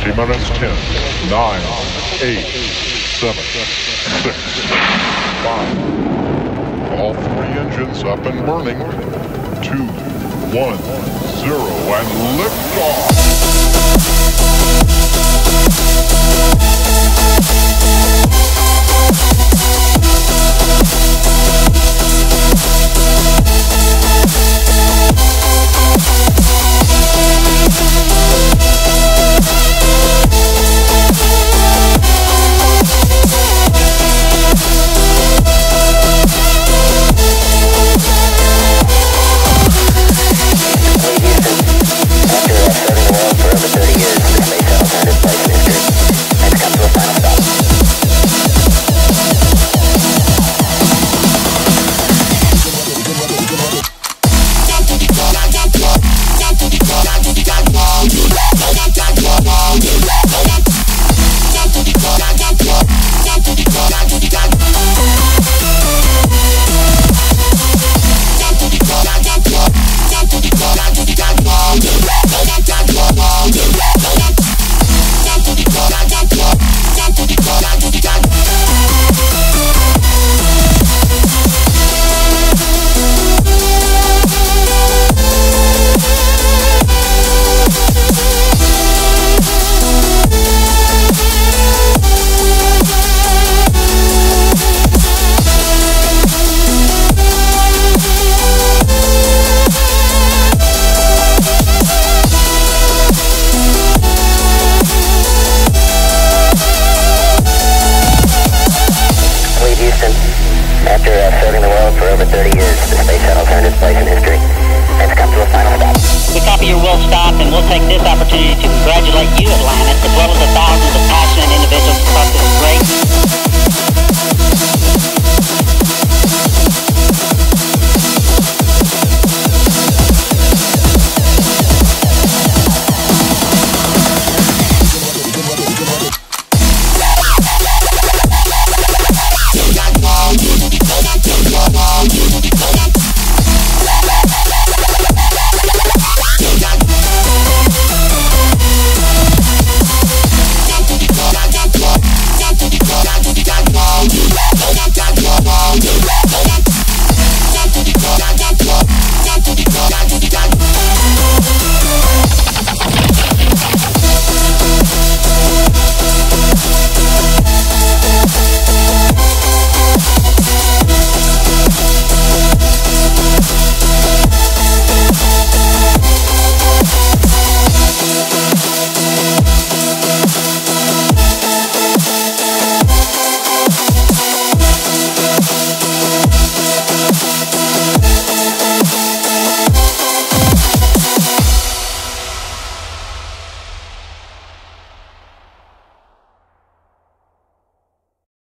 T minus 10, 9, 8, 7, 6, 5. All three engines up and burning. 2, 1, 0, and lift off! over 30 years, the space shuttle turned its place in history. It's come to a final stop. We copy your will stop, and we'll take